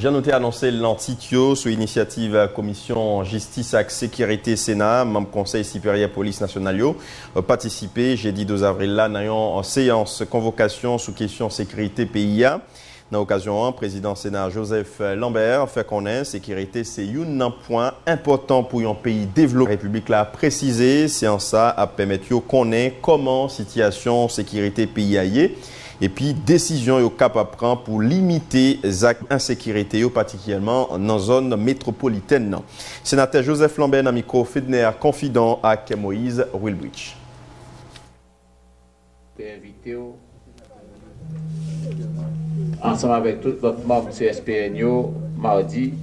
J'ai noté annoncer l'antitio sous initiative commission justice et sécurité Sénat, membre conseil supérieur police nationale, participé jeudi 12 avril là, en séance convocation sous question sécurité PIA. Dans l'occasion, président Sénat Joseph Lambert fait connaître sécurité c'est un point important pour un pays développé. La République l'a précisé, en ça à permettre qu'on comment situation sécurité pays et puis décision au cap à prendre pour limiter les insécurité particulièrement dans la zone métropolitaine. Sénateur Joseph Lambert a micro Fedner confident à Moïse Wilbridge. ensemble avec tout votre membre CSPNO mardi,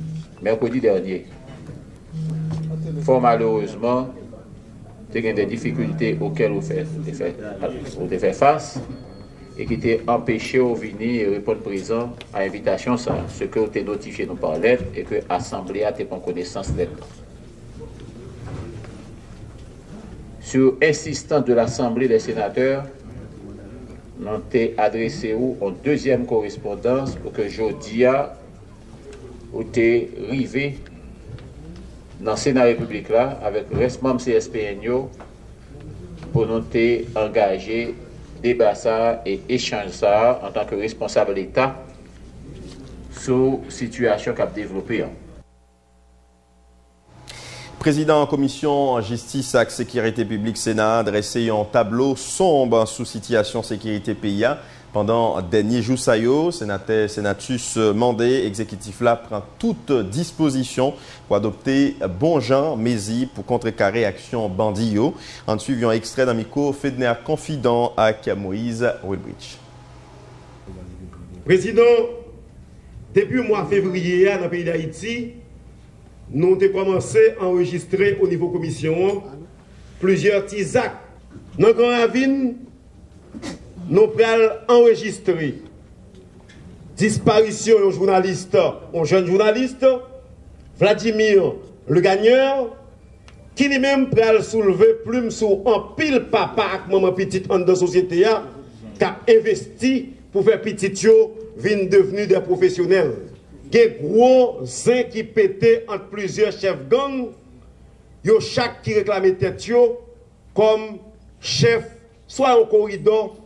mercredi dernier. Fort malheureusement, il y a des difficultés auxquelles vous faites, fait face et qui t'est empêché de venir et répondre présent à l'invitation, ce que vous notifié nous par lettre et que l'Assemblée a été en connaissance lettre. Sur insistance de l'Assemblée des sénateurs, nous avons adressé en deuxième correspondance pour que Jodia été rivé dans le Sénat République là avec le responsable CSPNO pour nous engager débat ça et échange ça en tant que responsable de l'État sur situation qu'a développée. Hein. Président en commission justice et sécurité publique Sénat dressé un tableau sombre sous situation sécurité PIA pendant dernier jour saillot, sénateur sénatus mandé exécutif là prend toute disposition pour adopter bon genre Mézi pour contrecarrer action bandillo. En suivant extrait d'un micro Fedner confident à Moïse Wilbridge. Président, depuis le mois de février dans le pays d'Haïti, nous avons commencé à enregistrer au niveau commission plusieurs TISAC. Dans Grand Ravine, nous allons enregistrer disparition d'un journaliste, un jeune journaliste, Vladimir le gagneur, qui lui-même peut soulever plume sur un pile papa avec maman petite en de société qui a investi pour faire petit yo devenir des professionnels. Il y a gros zin qui pété entre plusieurs chefs gang, yo chaque qui réclamait tête comme chef soit en corridor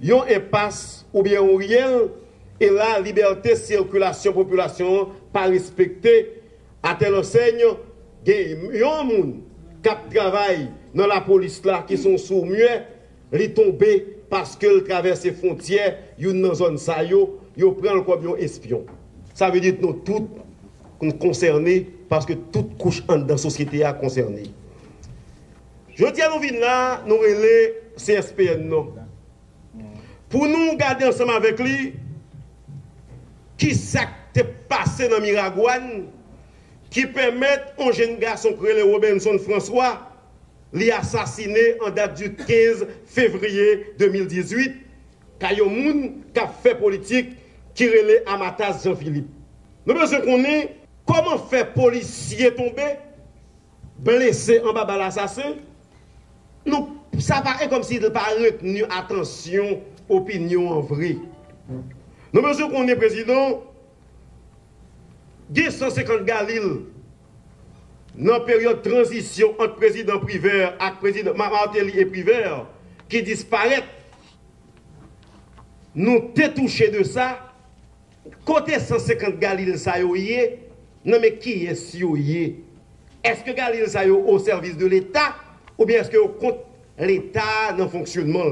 yon impasse ou bien un réel, et la liberté, circulation, population, pas respectée, à tel enseigne, yon moun qui travaille dans la police là, qui sont sous muet, li parce que traverse les frontières, yon dans zone sa yo, yo prend le comme espion. Ça veut dire nous tous concernés parce que toute couche dans la société a concerné. Je dis à nous là, nous relais CSPN non pour nous garder ensemble avec lui, qui s'est passé dans Miragouane, qui permet un jeune garçon créé Robinson François, l'y assassiné en date du 15 février 2018, car y a qui a fait politique qui relève Amatas Jean-Philippe. Nous besoin qu'on comment faire policier tomber, blessé en bas de l'assassin. Ça paraît comme s'il n'a pas retenu attention opinion en vrai. Nous mesures qu'on est président, il y a 150 Galil dans la période de transition entre président privé et président Martelly et privé qui disparaît. Nous t'es touché de ça. Côté 150 Galil ça y non mais qui est-ce Est-ce que Galil ça au service de l'État ou bien est-ce que l'État dans le fonctionnement?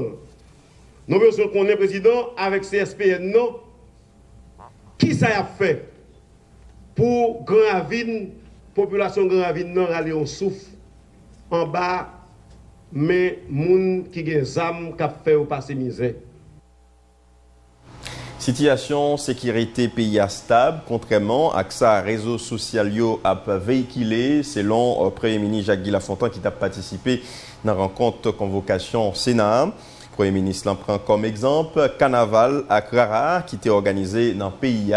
Nous besoin qu'on est président avec CSPN, non? Qui ça a fait pour Grand Ravine, population Grand Ravine, non, aller en souffle en bas, mais moun qui des âmes qui fait au passé misère. Situation sécurité pays stable, contrairement à ça réseau social a véhiculé, selon le euh, Premier ministre Jacques Guy qui a participé dans la rencontre convocation Sénat. Premier ministre prend comme exemple Carnaval à Crara qui était organisé dans le pays.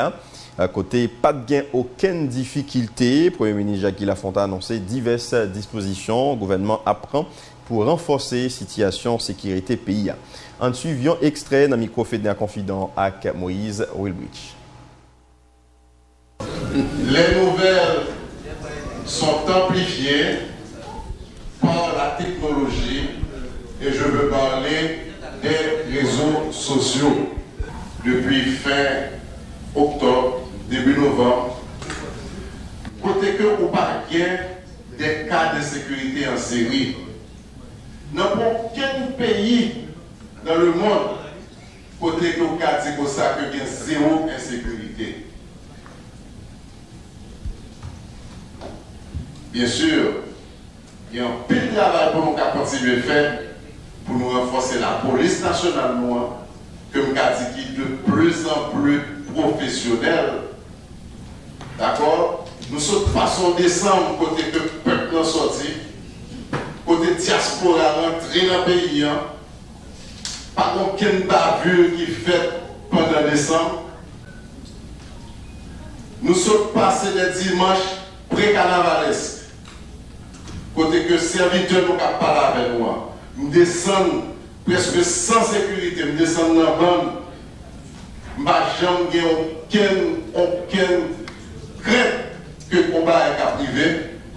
À côté, pas de gain, aucune difficulté. Premier ministre Jacques Lafontaine a annoncé diverses dispositions. Le gouvernement apprend pour renforcer la situation sécurité pays. En suivant extrait dans micro confident avec Moïse Wilbridge. Les nouvelles sont amplifiées par la technologie et je veux parler des réseaux sociaux. Depuis fin octobre, début novembre, côté que vous parlez des cas de sécurité en série, dans aucun pays dans le monde, côté que vous avez dit ça, que y a zéro insécurité. Bien sûr, il y a un peu de travail pour nous continuer à faire pour nous renforcer la police nationale noire, que nous dit de plus en plus professionnelle. D'accord? Nous sommes façon décembre, côté que le peuple est sorti, côté diaspora rentré dans le pays, hein. pas aucune bavure qui fait pendant décembre. Nous sommes passés les dimanches pré-carnavalesques côté que serviteur nous pas parler avec moi. mdesan preske san sekurite, mdesan nan ban, mba jam gen oken, oken kret ke komba e ka prive,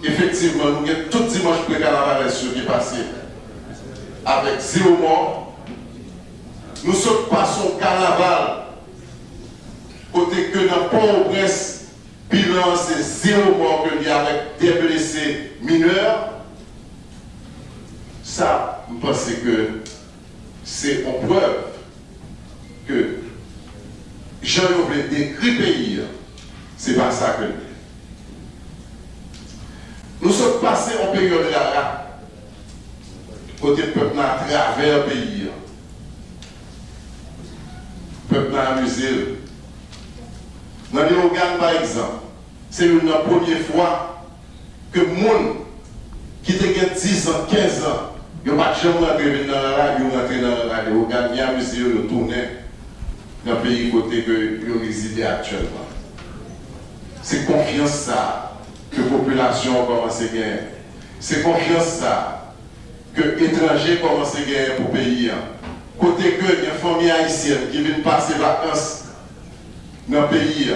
efektivman nou gen tout dimanche preka la varesyon ki pase. Awek zero mor, nou sot pason kanaval, kote ke nan pon ou pres, bilan se zero mor ke li avek de blese mineur, ça, vous pense que c'est en preuve que jean voulait décrit pays, c'est pas ça que nous sommes passés en période rara, côté peuple à travers le pays. Peuple à amusé. Dans les organes, par exemple, c'est une première fois que les gens qui ont 10 ans, 15 ans, il n'y a pas de chambre rentré dans la radio, rentré dans la radio, regarde bien, monsieur, le tourner dans le pays côté que vous résidez actuellement. C'est confiance que la population commence à gagner. C'est confiance ça que les étrangers commencent à gagner pour le pays. Côté que il y a une famille haïtienne qui vient passer vacances dans le pays,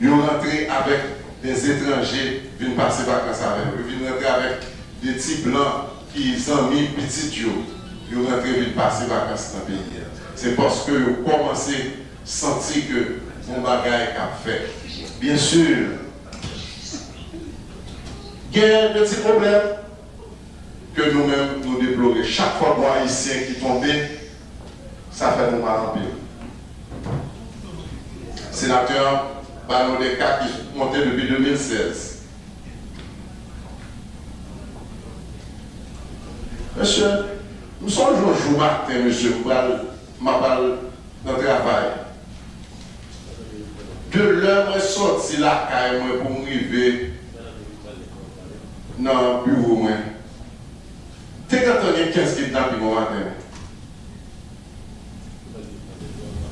ils vont rentrer avec des étrangers qui viennent passer vacances avec eux. Ils viennent rentrer avec des petits blancs qui mis petits ils vont rentrer viennent passer vacances dans le pays. C'est parce que vous commencez à sentir que mon bagage est fait. Bien sûr, il y a un petit problème que nous-mêmes nous déplorons. Chaque fois qu'on haïtien qui tombe, ça fait nous mal en pile. Sénateur, des cas qui montent depuis 2016. Monsieur, nous sommes un jour matin, monsieur, ma balle dans le travail. De l'heure est sorti la caille pour m'arriver dans le bureau. Tu as entendu 15 kidnappings au matin?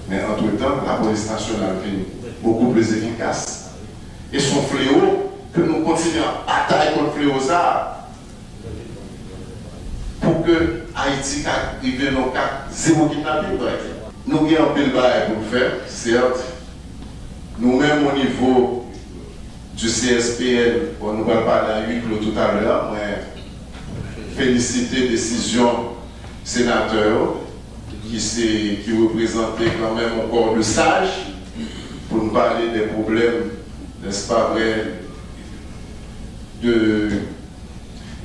Mais entre-temps, la police nationale est beaucoup plus efficace. Et son fléau, que nous continuons à batailler contre le fléau ça, Haïti arrive dans le cas zéro kidnapping. Nous avons un peu de pour faire, certes. Nous-mêmes au niveau du CSPL, on nous va parler à huis clos tout à l'heure, mais féliciter décision sénateur qui, qui représentait quand même encore de sage pour nous parler des problèmes, n'est-ce pas vrai, de,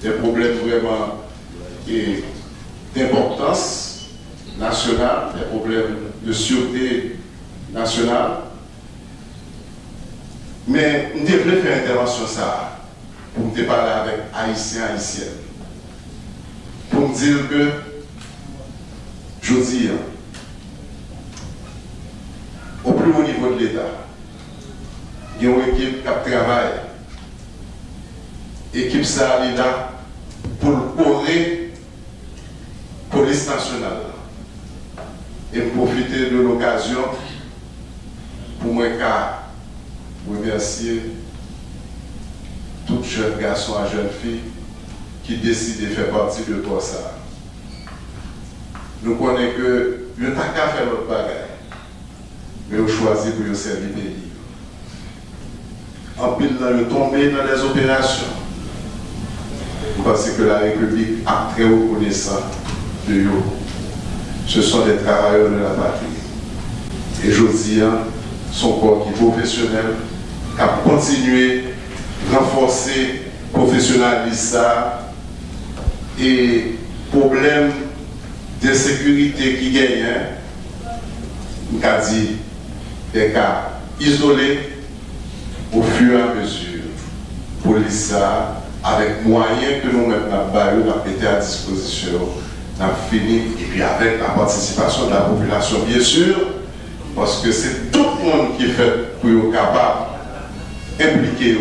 des problèmes vraiment d'importance nationale, des problèmes de sûreté nationale. Mais nous devons faire intervention ça pour me parler avec Haïtiens, Haïtiennes. Pour me dire que, je dis, au plus haut niveau de l'État, il y a une équipe qui travaille. Équipe ça est là pour police nationale. Et profiter de l'occasion pour moi remercier tout jeune garçon et jeune fille qui décide de faire partie de toi ça. Nous connaissons que nous n'avons qu'à faire notre bagage, mais nous choisissons pour servir pays. En en pile dans le tombé dans les opérations. Parce que la République a très reconnaissant de eux. Ce sont des travailleurs de la patrie. Et je dis, hein, son corps qui est professionnel, qui a continué à renforcer professionnalisme et problème d'insécurité qui gagne, on a dit des cas isolés au fur et à mesure. Police avec moyens que nous-mêmes avons mis à disposition, avons fini, et puis avec la participation de la population, bien sûr, parce que c'est tout le monde qui fait pour être capable d'impliquer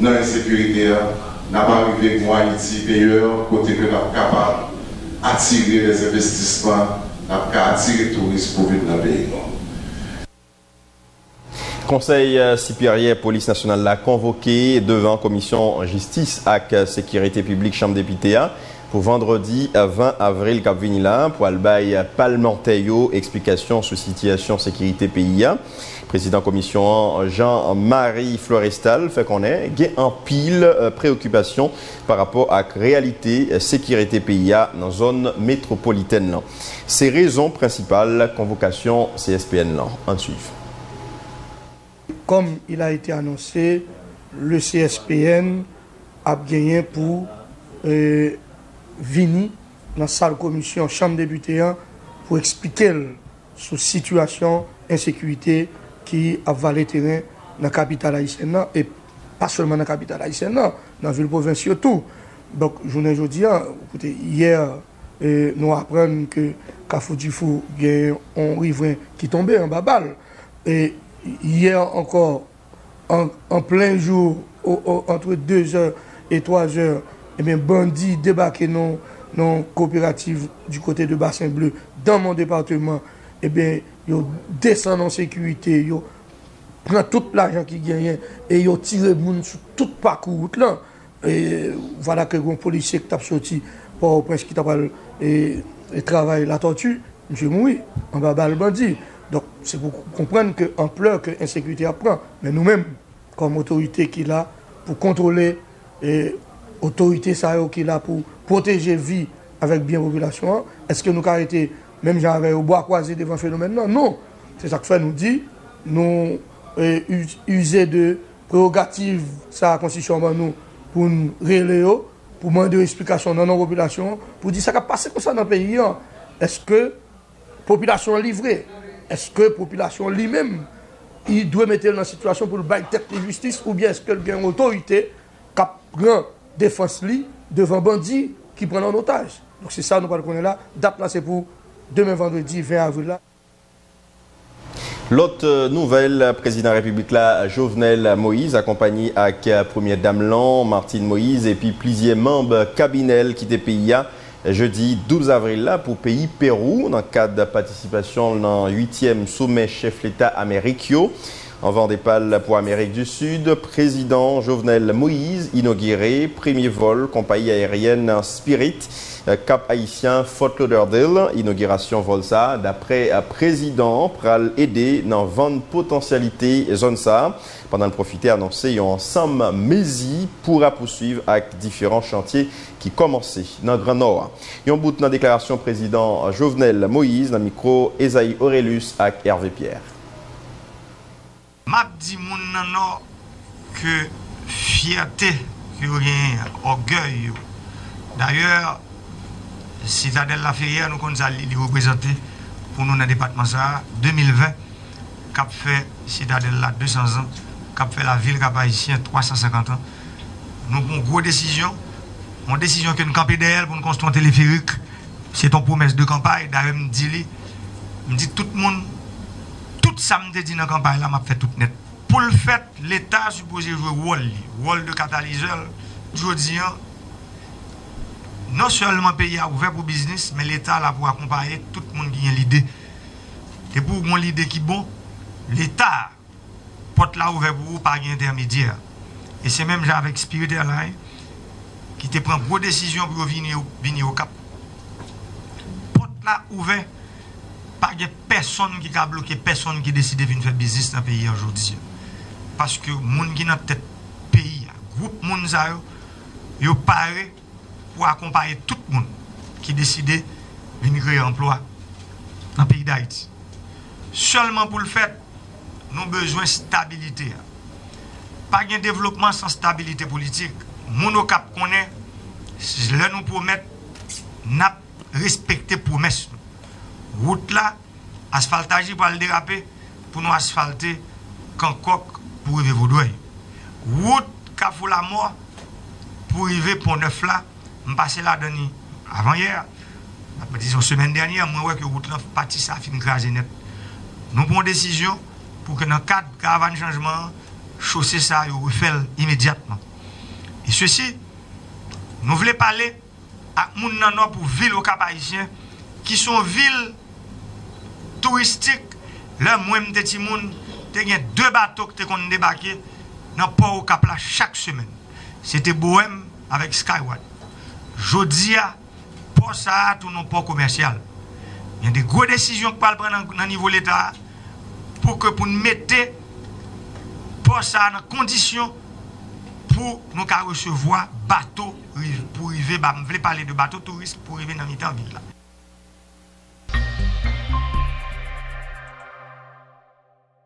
dans l'insécurité, n'a pas arrivé à Haïti, payeur, côté que nous sommes capables d'attirer les investissements, d'attirer les touristes pour venir dans le pays. Conseil euh, supérieur police nationale l'a convoqué devant commission justice et sécurité publique chambre députés pour vendredi 20 avril cap là pour albaï palmenteyo explication sur situation sécurité pays président commission Jean-Marie Florestal fait qu'on est en pile euh, préoccupation par rapport à réalité euh, sécurité pays dans zone métropolitaine. Ces raisons principales convocation CSPN en suivre. Comme il a été annoncé, le CSPN a gagné pour euh, vini nan sal komisyon chanm debuteyan pou eksplike l sou situasyon ensekurite ki avale teren nan kapital Haitien nan e pa solman nan kapital Haitien nan non, nan vil provinsi yo tou Donk jounen jodi an, koute, yer eh, nou apren ke Kafou Djifou gen yon rivren ki tombe an babal. E yer ankor, an, an plen jou, o, o, entre 2 or et 3 or, eh bien, bandits débarqués non, non coopérative du côté de Bassin Bleu dans mon département, eh bien, ils descendent en sécurité, ils prennent tout l'argent qu'ils gagnent et ils tirent les sur tout parcours là. Et voilà que un policier qui t'a sorti pour au prince qui t'a et, et travaille la tortue, monsieur mouri en bas le bandit. Donc c'est pour comprendre que l'ampleur que l'insécurité apprend, mais nous-mêmes, comme autorité qui là, pour contrôler et otorite sa yo ki la pou proteje vi avèk biye populasyon, eske nou ka ete mèm jan avè yo bo akwaze devan fenomen nan? Non, se sak fè nou di, nou e, use de prerogative sa konstisyon ban nou pou nou rele yo, pou mande yo eksplikasyon nan nan populasyon, pou di sa ka pase kon sa nan peyi an, eske populasyon livre, eske populasyon li mèm, i dwe mette nan situasyon pou l'bay tèp de justice, ou bien eske l'byen otorite kap gran défense lui devant bandits qui prennent en otage Donc c'est ça nous connaître là. Date là c'est pour demain vendredi 20 avril là. L'autre nouvelle, président de la République là, Jovenel Moïse, accompagné avec première dame Lan, Martine Moïse et puis plusieurs membres cabinet qui étaient pays jeudi 12 avril là pour pays Pérou dans le cadre de participation dans le 8e sommet chef l'État américain. En Vendépal pour Amérique du Sud, président Jovenel Moïse inauguré premier vol compagnie aérienne Spirit euh, Cap Haïtien Fort Lauderdale, inauguration Volsa, d'après euh, président pral aider dans vente potentialité zone ça. Pendant le profiter annoncé ensemble Mézi pourra poursuivre avec différents chantiers qui commençaient dans le Grand Nord. En bout la déclaration président Jovenel Moïse, dans le micro Esaïe Aurélus avec Hervé Pierre. M'a dit mon que fierté, que orgueil. D'ailleurs, Citadelle La Ferrière, nous connaissons les pour nous dans le département ça, 2020, cap fait Citadelle là 200 ans, cap fait la ville cap haïtien 350 ans. Nous avons une grosse décision, une décision que nous campons derrière pour nous construire un téléphérique. C'est une promesse de campagne. D'ailleurs, me dis, me dit tout sa mte di nan kampay la, map fè tout net. Pou l fèt, l'Etat supposé jwè wòl li, wòl de katalizeur, jwodi an, non seulement pays a ouvert pour business, mais l'État là pour accompagner tout le monde qui a l'idée. C'est pour mon l'idée qui bon, l'État porte là ouvert pour vous par intermédiaire. Et c'est même avec Spirit Airlines qui te prend gros décision pour venir, venir au Cap. Porte là ouvert par personne qui a bloqué, personne qui décide de venir faire business dans le pays aujourd'hui. Parce que les gens qui ont tête groupe moun sa yo, yo pare pour accompagner tout le monde qui décide de créer emploi dans le pays d'Haïti. Seulement pour le fait, nous avons besoin de stabilité. Pas de développement sans stabilité politique. Mon cap connaît, là nous promettre, n'a respecter promesse. Route là, asphaltage pour le déraper, pour nous asphalter coq pour arriver Vaudouille. Route Cafou la mort pour arriver Pont Neuf là, je passé là avant hier, la semaine dernière, moi que route là parti ça fin craser net. Nous prenons décision pour que dans le cadre de caravane changement, chaussée ça, refait immédiatement. Et ceci, nous voulons parler à gens pour ville au Cap Haïtien, qui sont villes touristik, lè mwen mte ti moun, te gen dè bato ki te kon debake nan pou kap la chak semen. Se te bohem avèk Skyward. Jodi ya, pou sa atou nan pou komersyal. Yon de gwo desisyon ki pal pren nan, nan nivou l'Etat pou ke pou nou mette pou sa nan kondisyon pou nou ka resevoa bato pou rive, ba, m vle pale de bato turist pou rive nan mitan vil la.